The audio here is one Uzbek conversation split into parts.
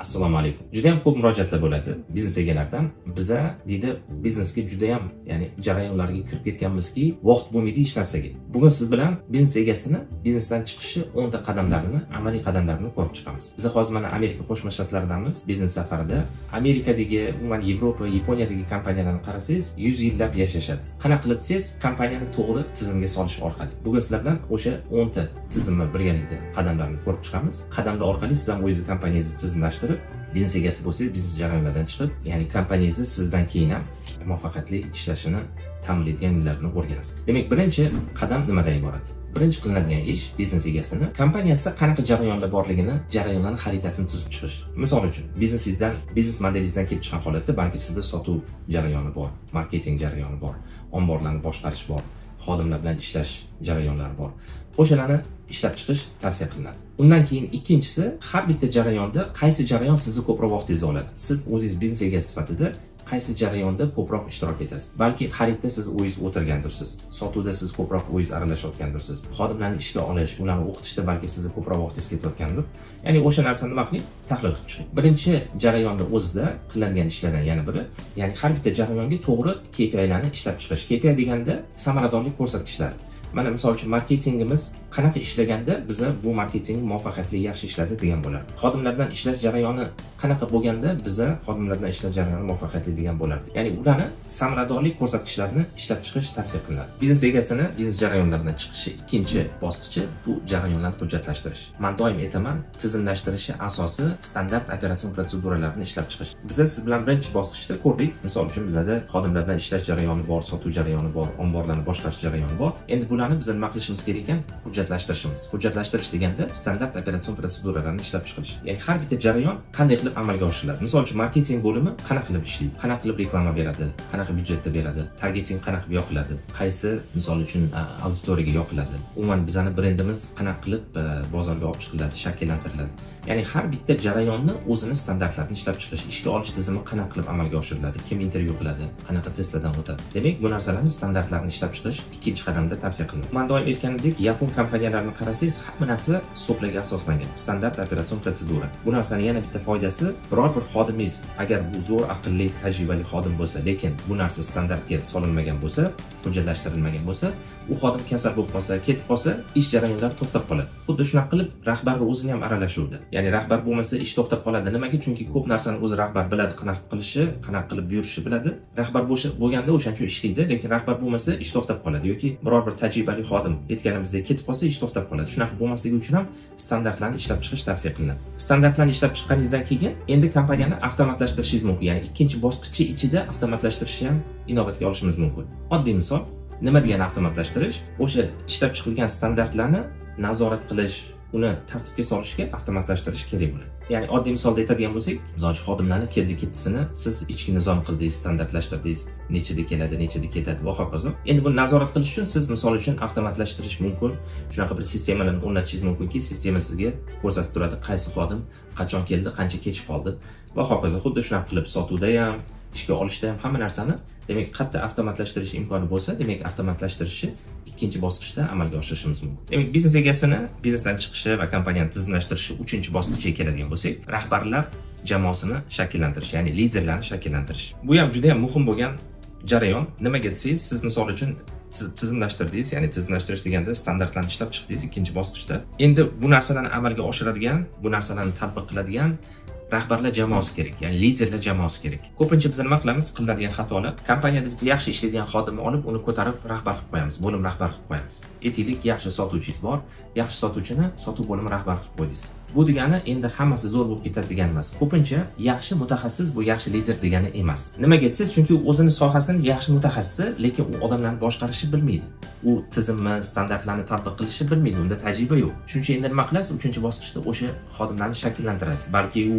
assalomu alaykum. Juda yam ko'p murojaatlar bo'ladi biznes egalaridan. Biza deydi biznesga juda yam ya'ni jarayonlarga kirib ketganmizki vaqt bo'lmaydi hech narsaga. Bugun siz bilan biznes egasini biznesdan chiqishi o'nta qadamlarini amaliy qadamlarini ko'rib chiqamiz. Biz hozir mana amerika qo'shma shtatlaridamiz biznes safarida. Amerikadagi umuman yevropa yaponiyadagi kompaniyalarni qarasangiz yuz yillab yashashadi. Qanaqa qilib desangiz kompaniyani to'g'ri tizimga solish orqali. Bugun sizlar bilan o'sha o'nta tizimni birgalikda qadamlarni ko'rib chiqamiz. Qadamlar orqali siz ham o'zingizni kompaniyangizni tizimlashtirib biznes egasi bo'lsangiz biznes jarayonlardan chiqib ya'ni kompaniyangizni sizdan keyin ham muvaffaqiyatli ishlashini ta'minlaydigan yo'llarni o'rganasiz. Demak birinchi qadam nimadan iborat? Birinchi qilinadigan ish biznes egasini kompaniyasida qanaqa jarayonlar borligini jarayonlarni xaritasini tuzib chiqish. Misol uchun biznesingizdan biznes modelingizdan kelib chiqqan holatda balki sizda sotuv jarayoni bor marketing jarayoni bor omborlarni boshqarish bor. Xodimlar bilan ishlash jarayonlari bor. O'shalarni ishlab chiqish tavsiya qilinadi. Undan keyin ikkinchisi har bitta jarayonda qaysi jarayon sizni ko'proq vaqtingizni oladi? Siz o'zingiz biznes egasi sifatida qaysi jarayonda ko'proq ishtirok etasiz? Balki xaridda siz o'zingiz o'tirgandirsiz sotuvda siz ko'proq o'zingiz aralashayotgandirsiz xodimlarni ishga olish ularni o'qitishda balki sizni ko'proq vaqtingiz ketayotgandir. Ya'ni o'sha narsani nima qiling tahlil qilib chiqing. Birinchi jarayonni o'zida qilinadigan ishlardan yana biri ya'ni har bitta jarayonga to'g'ri KPIlarni ishlab chiqish. KPI deganda samaradorlik ko'rsatkichlari. Mana misol uchun marketingimiz qanaqa ishlaganda biza bu marketing muvaffaqiyatli yaxshi ishladi degan bo'lardi. Xodimlar bilan ishlash jarayoni qanaqa bo'lganda biza xodimlar bilan ishlash jarayoni muvaffaqiyatli degan bo'lardi. Ya'ni ularni samaradorlik ko'rsatkichlarini ishlab chiqish tavsiya qilinadi. Biznes egasini biznes jarayonlaridan chiqishi ikkinchi bosqichi bu jarayonlarni hujjatlashtirish. Man doim aytaman tizimlashtirishi asosi standart operatsion protseduralarni ishlab chiqish. Biza siz bilan birinchi bosqichda ko'rdik. Misol uchun bizada xodimlar bilan ishlash jarayoni bor sotuv jarayoni bor omborlarni boshqarish jarayoni bor. Endi ularni biz nima qilishimiz kerak ekan? Hujjatlashtirishimiz. Hujjatlashtirish deganda standart operatsion protseduralarni ishlab chiqish ya'ni har bitta jarayon qanday qilib amalga oshiriladi? Misol uchun marketing bo'limi qanaqa qilib ishlaydi? Qanaqa qilib reklama beradi? Qanaqa byudjetda beradi? Targeting qanaqa qilib yoqiladi? Qaysi misol uchun auditoriyaga yoqiladi? Umuman bizani brendimiz qanaqa qilib bozorga olib chiqiladi shakllantiriladi? Ya'ni har bitta jarayonni o'zini standartlarini ishlab chiqish ishga olish tizimi qanaqa qilib amalga oshiriladi? Kim intervyu qiladi? Qanaqa testlardan o'tadi? Demak bu narsalarni standartlarini ishlab chiqish ikkinchi qadamda tavsiya qilinadi man doim aytganimdek yapon kompaniyalarini qarasangiz hamma narsa so'plarga asoslangan. Standart operatsion protsedura bu narsani yana bitta foydasi biror bir xodimingiz agar bu zo'r aqlli tajribali xodim bo'lsa lekin bu narsa standartga solinmagan bo'lsa hujjatlashtirilmagan bo'lsa u xodim kasal bo'lib qolsa ketib qolsa ish jarayonlari to'xtab qoladi. Xuddi shunaqa qilib rahbarni o'zini ham aralashuvdi. Ya'ni rahbar bo'lmasa ish to'xtab qoladi. Nimaga? Chunki ko'p narsani o'zi rahbar biladi qanaqa qilishi qanaqa qilib buyurishni biladi. Rahbar bo'lganda o'shaning ishlaydi lekin rahbar bo'lmasa ish to'xtab qoladi yoki biror bir tajribali xodim aytganimizdek ketib qolsa ish to'xtab qoladi. Shunaqa bo'lmasligi uchun ham standartlarni ishlab chiqish tavsiya qilinadi. Standartlarni ishlab chiqqaningizdan keyin endi kompaniyani avtomatlashtirishingiz mumkin. Ya'ni ikkinchi bosqichi ichida avtomatlashtirishni ham inobatga olishimiz mumkin. Oddiy misol. Nima degani avtomatlashtirish? O'sha ishlab chiqilgan standartlarni nazorat qilish uni tartibga solishga avtomatlashtirish kerak bo'ladi. Ya'ni oddiy misolda aytadigan bo'lsak misol uchun xodimlarni keldi ketdisini siz ichki nizom qildingiz standartlashtirdingiz nechida keladi nechida ketadi va hokazo. Endi buni nazorat qilish uchun siz misol uchun avtomatlashtirish mumkin. Shunaqa bir sistemalarni o'rnatishingiz mumkinki sistema sizga ko'rsatib turadi qaysi xodim qachon keldi qancha kech qoldi va hokazo. Xuddi shunaqa qilib sotuvda ham ishga olishda ham hamma narsani demak qayta avtomatlashtirish imkoni bo'lsa demak avtomatlashtirishni ikkinchi bosqichda amalga oshirishimiz mumkin. Demak biznes egasini biznesdan chiqishi va kompaniyani tizimlashtirishi uchinchi bosqichiga keladigan bo'lsak rahbarlar jamoasini shakllantirish ya'ni liderlarni shakllantirish. Bu ham juda yam muhim bo'lgan jarayon. Nimaga desangiz siz misol uchun tizimlashtirdingiz ya'ni tizimlashtirish deganda standartlarni ishlab chiqdingiz ikkinchi bosqichda. Endi bu narsalarni amalga oshiradigan bu narsalarni tatbiq qiladigan rahbarlar jamoasi kerak ya'ni liderlar jamoasi kerak. Ko'pincha biz nima qilamiz? Qilinadigan xatolar. Kompaniyada bitta yaxshi ishlaydigan xodimni olib uni ko'tarib rahbar qilib qo'yamiz. Bo'lim rahbar qilib qo'yamiz. Aytaylik yaxshi sotuvchingiz bor. Yaxshi sotuvchini sotuv bo'limi rahbar qilib qo'ydingiz. Bu degani endi hammasi zo'r bo'lib ketadi degani emas ko'pincha yaxshi mutaxassis bu yaxshi lider degani emas. Nimaga desangiz chunki o'zini sohasini yaxshi mutaxassisi lekin u odamlarni boshqarishni bilmaydi. U tizimni standartlarni tatbiq qilishni bilmaydi unda tajriba yo'q. Shuning uchun endi nima qilasiz? Uchinchi bosqichda o'sha xodimlarni shakllantirasiz. Balki u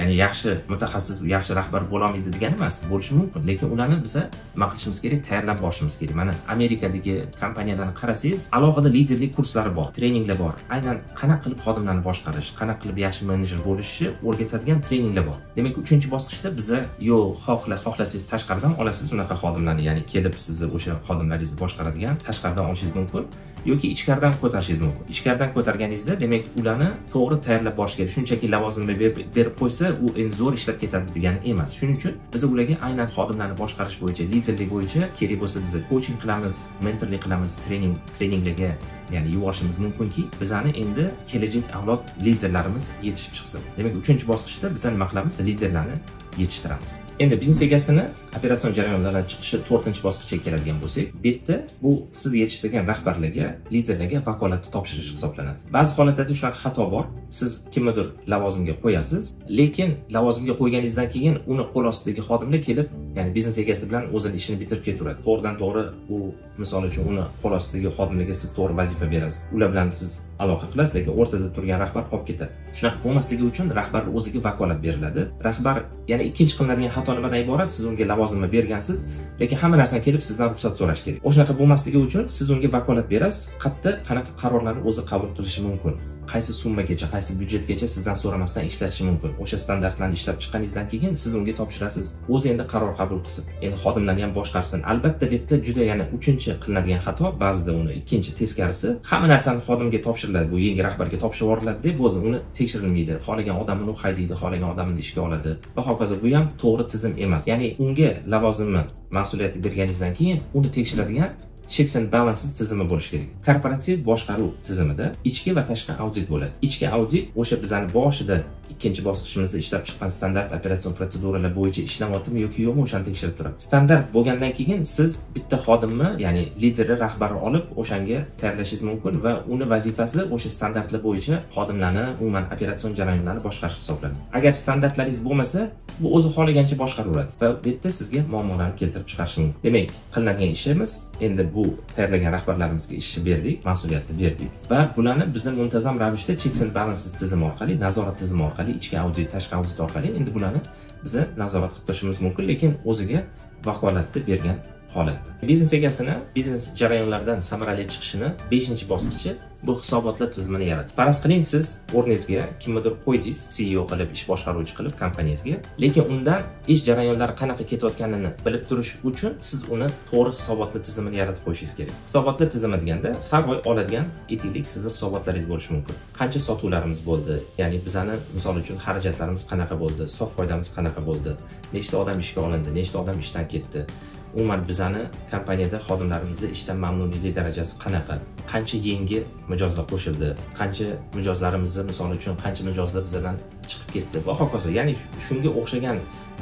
ya'ni yaxshi mutaxassis yaxshi rahbar bo'lolmaydi degani emas bo'lishi mumkin. Lekin ularni biza nima qilishimiz kerak? Tayyorlab borishimiz kerak. Mana amerikadagi kompaniyalarni qarasangiz alohida liderlik kurslari bor treninglar bor. Aynan qanaqa qilib xodimlarni boshqarish? Qanaqa qilib yaxshi menejer bo'lishni o'rgatadigan treninglar bor. Demak uchinchi bosqichda biza yo'q xohla xohlasangiz tashqaridan olasiz unaqa xodimlarni ya'ni kelib sizni o'sha xodimlaringizni boshqaradigan tashqaridan olishingiz mumkin. Yoki ichkaridan ko'tarishingiz mumkin. Ichkaridan ko'targaningizda demak ularni to'g'ri tayyorlab borish kerak. Shunchaki lavozimni berib berib qo'ysa u endi zo'r ishlab ketadi degani emas. Shuning uchun biz ularga aynan xodimlarni boshqarish bo'yicha liderlik bo'yicha kerak bo'lsa biz coaching qilamiz mentorlik qilamiz trening treninglarga ya'ni yuborishimiz mumkinki bizani endi kelajak avlod liderlarimiz yetishib chiqsin. Demak uchinchi bosqichda biz nima qilamiz liderlarni yetishtiramiz. Endi biznes egasini operatsion jarayonlardan chiqishi to'rtinchi bosqichga keladigan bo'lsak bu yerda bu siz yetishtirgan rahbarlarga liderlarga vakolatni topshirish hisoblanadi. Ba'zi holatlarda shunaqa xato bor. Siz kimnidir lavozimga qo'yasiz lekin lavozimga qo'yganingizdan keyin uni qo'l ostidagi xodimlar kelib ya'ni biznes egasi bilan o'zini ishini bitirib ketaveradi. To'g'ridan to'g'ri u misol uchun uni qo'l ostidagi xodimlarga siz to'g'ri vazifa berasiz. Ular bilan siz aloqa qilasiz lekin o'rtada turgan rahbar qolib ketadi. Shunaqa bo'lmasligi uchun rahbarni o'ziga vakolat beriladi. Rahbar yana ikkinchi qilinadigan xato nimadan iborat siz unga lavozimni bergansiz. Lekin hamma narsani kelib sizdan ruxsat so'rash kerak. O'shanaqa bo'lmasligi uchun siz unga vakolat berasiz. Qayerda qanaqa qarorlarni o'zi qabul qilishi mumkin. Qaysi summagacha qaysi byudjetgacha sizdan so'ramasdan ishlatishi mumkin. O'sha standartlarni ishlab chiqqaningizdan keyin siz unga topshirasiz. O'zi endi qaror qabul qilsin. Endi xodimlarni ham boshqarsin. Albatta bu yerda juda yana uchinchi qilinadigan xato ba'zida uni ikkinchi teskarisi. Hamma narsani xodimga topshiriladi bu yangi rahbarga topshirib yuboriladi deb bo'ldi. Uni tekshirilmaydi xohlagan odamini u haydaydi xohlagan odamini ishga oladi. Va hokazo bu ham to'g'ri tizim emas. Ya'ni unga lavozimni mas'uliyatni berganingizdan keyin uni tekshiradigan checks and balances tizimi bo'lishi kerak. Korporativ boshqaruv tizimida ichki va tashqi audit bo'ladi. Ichki audit o'sha bizani boshida ikkinchi bosqichimizda ishlab chiqqan standart operatsion protseduralar bo'yicha ishlayaptimi yoki yo'qmi o'shani tekshirib turadi standart bo'lgandan keyin siz bitta xodimni ya'ni liderni rahbarni olib o'shanga tayyorlashingiz mumkin va uni vazifasi o'sha standartlar bo'yicha xodimlarni umuman operatsion jarayonlarni boshqarish hisoblanadi. Agar standartlaringiz bo'lmasa bu o'zi xohlagancha boshqaraveradi va bu yerda sizga muammolarni keltirib chiqarishi mumkin. Demak qilinadigan ishimiz endi bu tayyorlagan rahbarlarimizga ishni berdik mas'uliyatni berdik. Va bularni bizni muntazam ravishda checks and balances tizimi orqali nazorat tizimi orqali ichki audit tashqi audit orqali endi bularni biza nazorat qilib turishimiz mumkin lekin o'ziga vakolatni bergan holatda. Biznes egasini biznes jarayonlaridan samarali chiqishini beshinchi bosqichi bu hisobotlar tizimini yaratish faraz qiling siz o'rningizga kimnidir qo'ydingiz ceo qilib ish boshqaruvchi qilib kompaniyangizga lekin undan ish jarayonlari qanaqa ketayotganini bilib turish uchun siz uni to'g'ri hisobotlar tizimini yaratib qo'yishingiz kerak. Hisobotlar tizimi deganda har oy oladigan aytaylik sizni hisobotlaringiz bo'lishi mumkin. Qancha sotuvlarimiz bo'ldi? Ya'ni bizani misol uchun xarajatlarimiz qanaqa bo'ldi? Sof foydamiz qanaqa bo'ldi? Nechta odam ishga olindi? Nechta odam ishdan ketdi? Umuman bizani kompaniyada xodimlarimizni ishdan mamnunlik darajasi qanaqa? Qancha yangi mijozlar qo'shildi? Qancha mijozlarimizni misol uchun qancha mijozlar bizadan chiqib ketdi? Va hokazo ya'ni shunga o'xshagan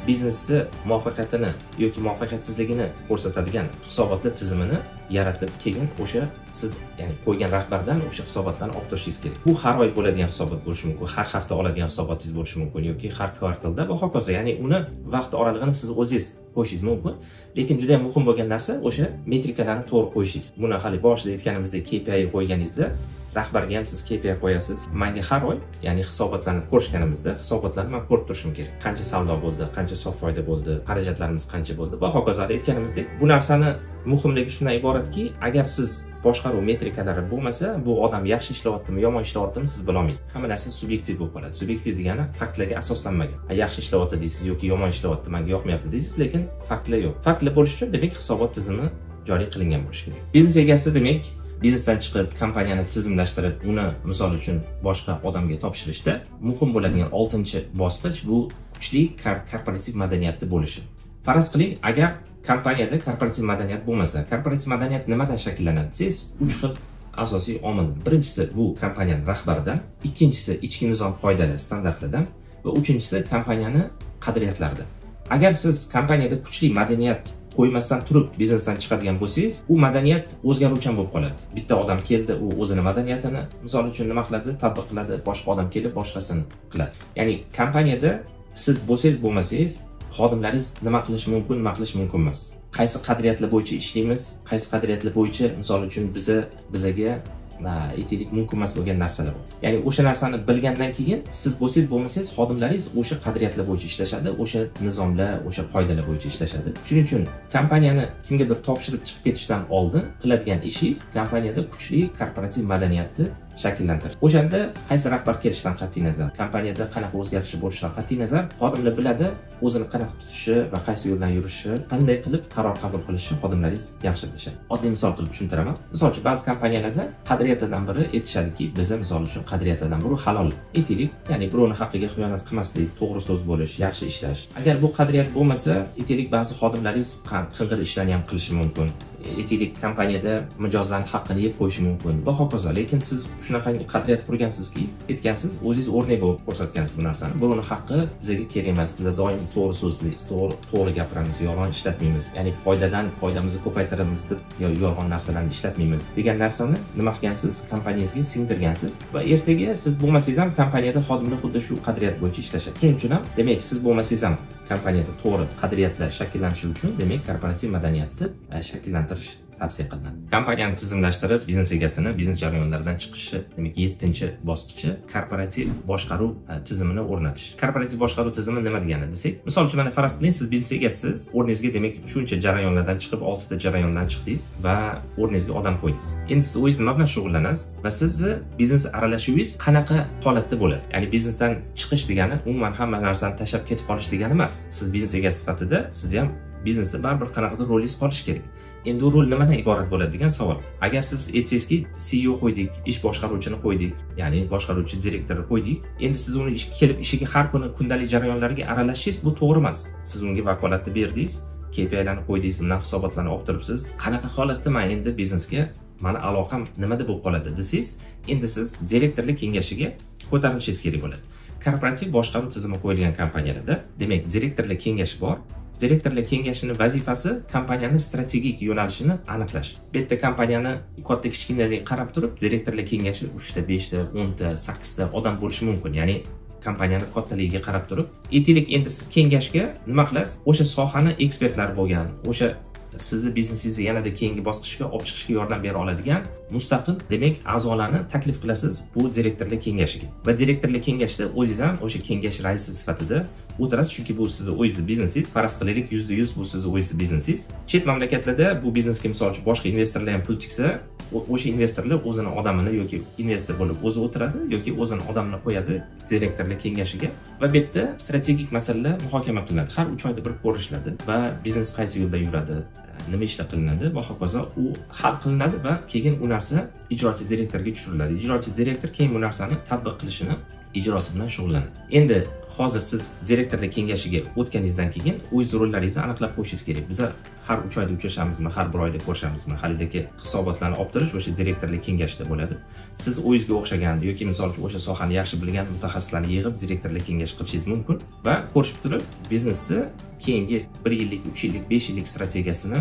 biznesni muvaffaqiyatini yoki muvaffaqiyatsizligini ko'rsatadigan hisobotlar tizimini yaratib keyin o'sha siz ya'ni qo'ygan rahbardan o'sha hisobotlarni olib tashlashingiz kerak. Bu har oy bo'ladigan hisobot bo'lishi mumkin har hafta oladigan hisobotingiz bo'lishi mumkin yoki har kvartalda. Va hokazo ya'ni uni vaqt oralig'ini siz o'zingiz qo'yishingiz mumkin. Lekin juda yam muhim bo'lgan narsa o'sha metrikalarni to'g'ri qo'yishingiz. Buni hali boshida aytganimizdek KPI qo'yganingizda rahbarga ham siz KPI qo'yasiz. Manga har oy ya'ni hisobotlarni ko'rishganimizda hisobotlarni man ko'rib turishim kerak. Qancha savdo bo'ldi qancha sof foyda bo'ldi xarajatlarimiz qancha bo'ldi. Va hokazo aytganimizdek bu narsani muhimligi shundan iboratki agar siz boshqaruv metrikalari bo'lmasa bu odam yaxshi ishlayaptimi yomon ishlayaptimi siz bilolmaysiz. Hamma narsa subyektiv bo'lib qoladi. Subyektiv degani faktlarga asoslanmagan. Yaxshi ishlayapti deysiz yoki yomon ishlayapti manga yoqmayapti deysiz lekin faktlar yo'q. Faktlar bo'lishi uchun demak hisobot tizimi joriy qilingan bo'lishi kerak. Biznes egasi demak biznesdan chiqib kompaniyani tizimlashtirib uni misol uchun boshqa odamga topshirishda muhim bo'ladigan oltinchi bosqich bu kuchli korporativ madaniyatni bo'lishi. Faraz qiling agar kompaniyada korporativ madaniyat bo'lmasa korporativ madaniyat nimadan shakllanadi? Desangiz uch xil asosiy omil birinchisi bu kompaniyani rahbaridan ikkinchisi ichki nizom qoidalari standartlardan va uchinchisi kompaniyani qadriyatlaridan agar siz kompaniyada kuchli madaniyat qo'ymasdan turib biznesdan chiqadigan bo'lsangiz u madaniyat o'zgaruvchan bo'lib qoladi. Bitta odam keldi u o'zini madaniyatini misol uchun nima qiladi? Tatbiq qiladi boshqa odam kelib boshqasini qiladi. Ya'ni kompaniyada siz bo'lsangiz bo'lmasangiz xodimlaringiz nima qilishi mumkin nima qilishi mumkin emas. Qaysi qadriyatlar bo'yicha ishlaymiz qaysi qadriyatlar bo'yicha misol uchun biza bizaga aytaylik mumkin emas bo'lgan narsalar bor ya'ni o'sha narsani bilgandan keyin siz bo'lsangiz bo'lmasangiz xodimlaringiz o'sha qadriyatlar bo'yicha ishlashadi o'sha nizomlar o'sha qoidalar bo'yicha ishlashadi. Shuning uchun kompaniyani kimgadir topshirib chiqib ketishdan oldin qiladigan ishingiz kompaniyada kuchli korporativ madaniyatni shakllantirish. O'shanda qaysi rahbar kelishidan qat'iy nazar? Kompaniyada qanaqa o'zgarish bo'lishidan qat'iy nazar? Xodimlar biladi o'zini qanaqa tutishi va qaysi yo'ldan yurishi qanday qilib qaror qabul qilishi xodimlaringiz yaxshi bilishadi. Oddiy misol qilib tushuntiraman. Misol uchun ba'zi kompaniyalarda qadriyatlardan biri aytishadiki biza misol uchun qadriyatlardan biri halol aytaylik ya'ni birovni haqqiga xiyonat qilmaslik to'g'ri so'z bo'lish yaxshi ishlash. Agar bu qadriyat bo'lmasa aytaylik ba'zi xodimlaringiz qing'ir ishlarni ham qilishi mumkin. Aytaylik kompaniyada mijozlarni haqqini yeb qo'yishi mumkin. Va hokazo lekin siz shunaqa qadriyat qurgansizki aytgansiz o'zingiz o'rnak bo'lib ko'rsatgansiz bu narsani. Buni haqqi bizaga kerak emas. Biza doim to'g'ri so'zli to'g'ri to'g'ri gapiramiz yolg'on ishlatmaymiz. Ya'ni foydadan foydamizni ko'paytiramiz deb yolg'on narsalarni ishlatmaymiz degan narsani nima qilgansiz? Kompaniyangizga singdirgansiz va ertaga siz bo'lmasangiz ham kompaniyada xodimlar xuddi shu qadriyat bo'yicha ishlashadi. Shuning uchun ham demak siz bo'lmasangiz ham kompaniyada to'g'ri qadriyatlar shakllanishi uchun demak korporativ madaniyatni e, shakllantirish tavsiya qilinadi. Kompaniyani tizimlashtirib biznes egasini biznes jarayonlaridan chiqishi demak yettinchi bosqichi korporativ boshqaruv e, tizimini o'rnatish. Korporativ boshqaruv tizimi nima degani desak misol uchun mana faraz qiling siz biznes egasiz o'rningizga demak shuncha jarayonlardan chiqib oltita jarayondan chiqdingiz va o'rningizga odam qo'ydingiz. Endi siz o'zingiz nima bilan shug'ullanasiz va sizni biznes aralashuvingiz qanaqa holatda bo'ladi? Ya'ni biznesdan chiqish degani umuman hamma narsani tashlab ketib qolish degani emas. Siz biznes egasi sifatida siz ham biznesda baribir qanaqadir rolingiz qolishi kerak. Endi rol nimadan iborat bo'ladi degan savol. Agar siz aytsangizki ceo qo'ydik ish boshqaruvchini qo'ydik ya'ni boshqaruvchi direktorni qo'ydik endi siz uni kelib ishiga har kuni kundalik jarayonlarga aralashishingiz bu to'g'ri emas. Siz unga vakolatni berdingiz kpilarni qo'ydingiz undan hisobotlarni olib turibsiz. Qanaqa holatda man endi biznesga? Mani aloqam nimada bo'lib qoladi desangiz endi siz direktorlik kengashiga ko'tarilishingiz kerak bo'ladi. Korporativ boshqaruv tizimi qo'yilgan kompaniyalarda demak direktorlik kengashi bor. Direktorlar kengashini vazifasi kompaniyani strategik yo'nalishini aniqlash. Bu yerda kompaniyani katta kichkinaligiga qarab turib direktorlar kengashi uchta beshta o'nta sakkizta odam bo'lishi mumkin. Ya'ni kompaniyani kattaligiga qarab turib aytaylik endi siz kengashga nima qilasiz? O'sha sohani ekspertlari bo'lgan o'sha sizni biznesingizni yanada keyingi bosqichga olib chiqishga yordam bera oladigan mustaqil demak a'zolarni taklif qilasiz bu direktorlar kengashiga. Va direktorlar kengashida o'zingiz ham o'sha kengash raisi sifatida o'tirasiz chunki bu sizni o'zingizni biznesingiz faraz qilaylik yuzda yuz bu sizni o'zingizni biznesingiz. Chet mamlakatlarda bu biznesga misol uchun boshqa investorlar ham pul tiksa o'sha investorlar o'zini odamini yoki investor bo'lib o'zi o'tiradi yoki o'zini odamini qo'yadi direktorlar kengashiga va bu yerda strategik masalalar muhokama qilinadi. Har uch oyda bir ko'rishiladi va biznes qaysi yo'lda yuradi e, nima ishlar qilinadi va hokazo u hal qilinadi va keyin u narsa ijrochi direktorga tushiriladi. Ijrochi direktor keyin bu narsani tatbiq qilishini ijrosi bilan shug'ullanadi. Endi hozir siz direktorlar kengashiga o'tganingizdan keyin o'z rollaringizni aniqlab qo'yishingiz kerak. Biza har uch oyda uchrashamizmi har bir oyda ko'rishamizmi haligi hisobotlarni olib turish o'sha direktorlar kengashida bo'ladi. Siz o'zingizga o'xshagan yoki misol uchun o'sha sohani yaxshi bilgan mutaxassislarni yig'ib direktorlar kengashi qilishingiz mumkin va ko'rishib turib biznesni keyingi bir yillik uch yillik besh yillik strategiyasini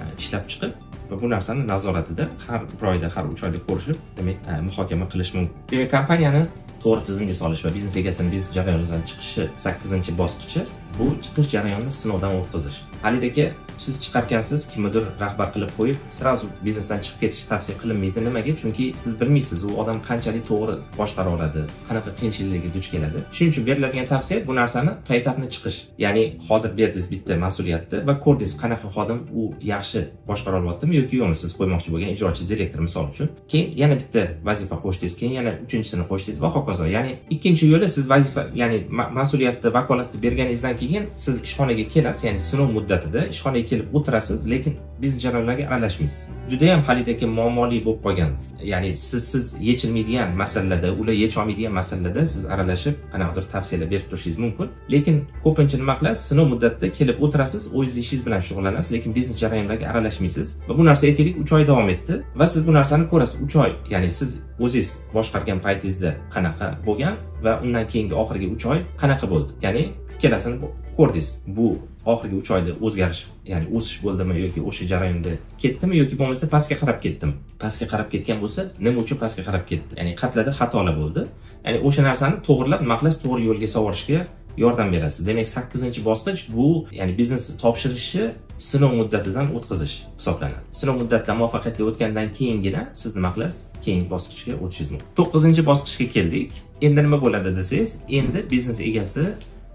e, ishlab chiqib va bu narsani nazoratida har bir oyda har uch oyda ko'rishib demak e, muhokama qilish mumkin. Demak kompaniyani to'g'ri tizimga solish va biznes egasini biznes jarayonidan chiqishi sakkizinchi bosqichi. Bu chiqish jarayonini sinovdan o'tkazish. Halid aka siz chiqarkansiz kimnidir rahbar qilib qo'yib сразу biznesdan chiqib ketish tavsiya qilinmaydi. Nimaga? Chunki siz bilmaysiz u odam qanchalik to'g'ri boshqara oladi qanaqa qiyinchiliklarga duch keladi. Shuning uchun beriladigan tavsiya bu narsani paytapni chiqish ya'ni hozir berdingiz bitta mas'uliyatni va ko'rdingiz qanaqa xodim u yaxshi boshqara olyaptimi yoki yo'qmi? Siz qo'ymoqchi bo'lgan ijrochi direktor misol uchun. Keyin yana bitta vazifa qo'shdingiz keyin yana uchinchisini qo'shdingiz va hokazo. Ya'ni ikkinchi yo'li siz vazifa ya'ni mas'uliyatni vakolatni berganingizdan keyin siz ishxonaga kelasiz ya'ni sinov muddatida ishxonaga kelib o'tirasiz lekin biz jarayonlarga aralashmaysiz judayam haligi aka muammoli bo'lib qolgan. Ya'ni siz siz yechilmaydigan masalalarda ular yecholmaydigan masalalarda siz aralashib qanaqadir tavsiyalar berib turishingiz mumkin. Lekin ko'pincha nima qilasiz sinov muddatida kelib o'tirasiz o'zingiz ishingiz bilan shug'ullanasiz lekin biznes jarayonlarga aralashmaysiz. Va bu narsa aytaylik uch oy davom etdi va siz bu narsani ko'rasiz. Uch oy ya'ni siz o'zingiz boshqargan paytingizda qanaqa bo'lgan va undan keyingi oxirgi uch oy qanaqa bo'ldi? Ya'ni ikkalasini ko'rdingiz. Bu oxirgi uch oyda o'zgarish ya'ni o'sish bo'ldimi yoki o'sha jarayonda ketdimi yoki bo'lmasa pastga qarab ketdimi pastga qarab ketgan bo'lsa nima uchun pastga qarab ketdi? Ya'ni qatlada xatolar bo'ldi. Ya'ni o'sha narsani to'g'irlab nima qilasiz to'g'ri yo'lga sovurishga yordam berasiz. Demak sakkizinchi bosqich bu ya'ni biznesni topshirishni sinov muddatidan o'tkazish hisoblanadi. Sinov muddatidan muvaffaqiyatli o'tgandan keyingina siz nima qilasiz keyingi bosqichga o'tishingiz mumkin. To'qqizinchi bosqichga keldik. Endi nima bo'ladi desangiz endi biznes egasi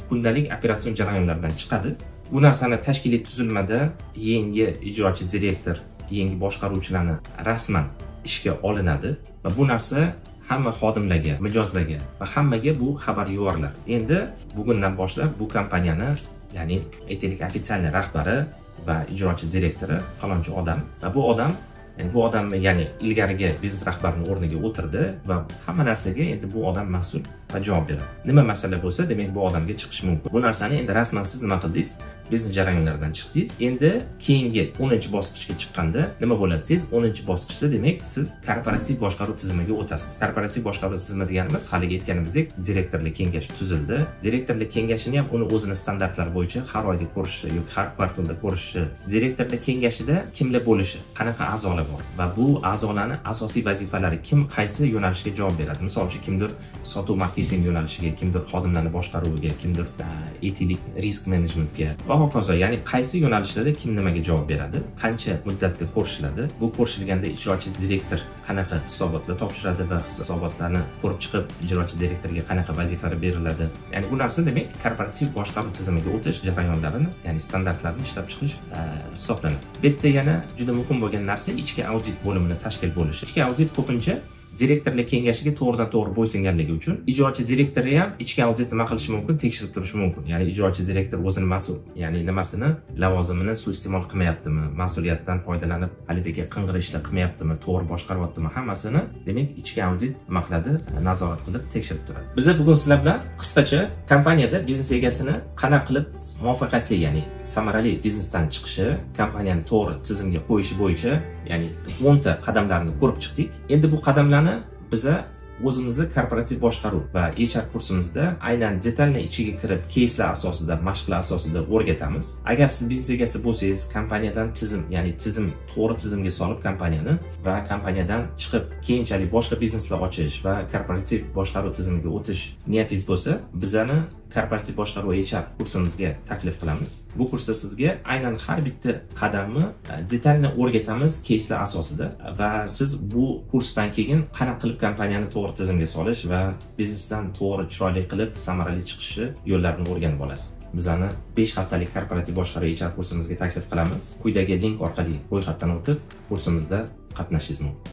kundalik operatsion jarayonlardan chiqadi. Bu narsani tashkiliy tuzilmada yangi ijrochi direktor yangi boshqaruvchilarni rasman ishga olinadi va bu narsa hamma xodimlarga mijozlarga va hammaga bu xabar yuboriladi. Endi bugundan boshlab bu kompaniyani ya'ni aytaylik официальный rahbari va ijrochi direktori falonchi odam va bu odam yani bu odam ya'ni ilgarigi biznes rahbarini o'rniga o'tirdi va hamma narsaga endi bu odam mas'ul. Va javob beradi. Nima masala bo'lsa demak bu odamga chiqish mumkin. Bu narsani endi rasman siz nima qildingiz? Biznes jarayonlaridan chiqdingiz. Endi keyingi o'ninchi bosqichga chiqqanda nima bo'ladi desangiz o'ninchi bosqichda demak siz korporativ boshqaruv tizimiga o'tasiz. Korporativ boshqaruv tizimi deganimiz haligi aytganimizdek direktorlik kengashi tuzildi. Direktorlik kengashini ham uni o'zini standartlari bo'yicha har oyda ko'rishi yoki har kvartalda ko'rishi direktorlik kengashida kimlar bo'lishi qanaqa a'zolar bor va bu a'zolarni asosiy vazifalari kim qaysi yo'nalishga javob beradi? Misol uchun kimdir sotuv marketing yo'nalishiga kimdir xodimlarni boshqaruviga kimdir e, etiklik risk menejmentga va hokazo ya'ni qaysi yo'nalishlarda kim nimaga javob beradi qancha muddatda ko'rishiladi bu ko'rishilganda ijrochi direktor qanaqa hisobotlar topshiradi va hisobotlarni ko'rib chiqib ijrochi direktorga qanaqa vazifalar beriladi. Ya'ni bu narsa demak korporativ boshqaruv tizimiga o'tish jarayonlarini ya'ni standartlarni ishlab chiqish e, hisoblanadi. Bu yerda yana juda muhim bo'lgan narsa ichki audit bo'limini tashkil bo'lishi. Ichki audit ko'pincha direktorlar kengashiga to'g'ridan to'g'ri bo'ysunganligi uchun ijrochi direktori ham ichki audit nima qilishi mumkin tekshirib turishi mumkin. Ya'ni ijrochi direktor o'zini mas'ul ya'ni nimasini lavozimini suiiste'mol qilmayaptimi mas'uliyatdan foydalanib haligi qing'ir ishlar qilmayaptimi to'g'ri boshqaryaptimi hammasini demak ichki audit nima qiladi nazorat qilib tekshirib turadi. Biza bugun sizlar bilan qisqacha kompaniyada biznes egasini qanaqa qilib muvaffaqiyatli ya'ni samarali biznesdan chiqishi kompaniyani to'g'ri tizimga qo'yishi bo'yicha ya'ni o'nta qadamlarni ko'rib chiqdik. Endi bu qadamlarni biza o'zimizni korporativ boshqaruv va hr kursimizda aynan detalni ichiga kirib keyslar asosida mashqlar asosida o'rgatamiz. Agar siz biznes egasi bo'lsangiz kompaniyadan tizim ya'ni tizim to'g'ri tizimga solib kompaniyani va kompaniyadan chiqib keyinchalik boshqa bizneslar ochish va korporativ boshqaruv tizimiga o'tish niyatingiz bo'lsa bizani korporativ boshqaruv hr kursimizga taklif qilamiz. Bu kursda sizga aynan har bitta qadamni e, detalni o'rgatamiz keyslar asosida va siz bu kursdan keyin qanaqa qilib kompaniyani to'g'ri tizimga solish va biznesdan to'g'ri chiroyli qilib samarali chiqishi yo'llarini o'rganib olasiz. Bizani besh haftalik korporativ boshqaruv hr kursimizga taklif qilamiz. Quyidagi link orqali ro'yxatdan o'tib kursimizda qatnashishingiz mumkin.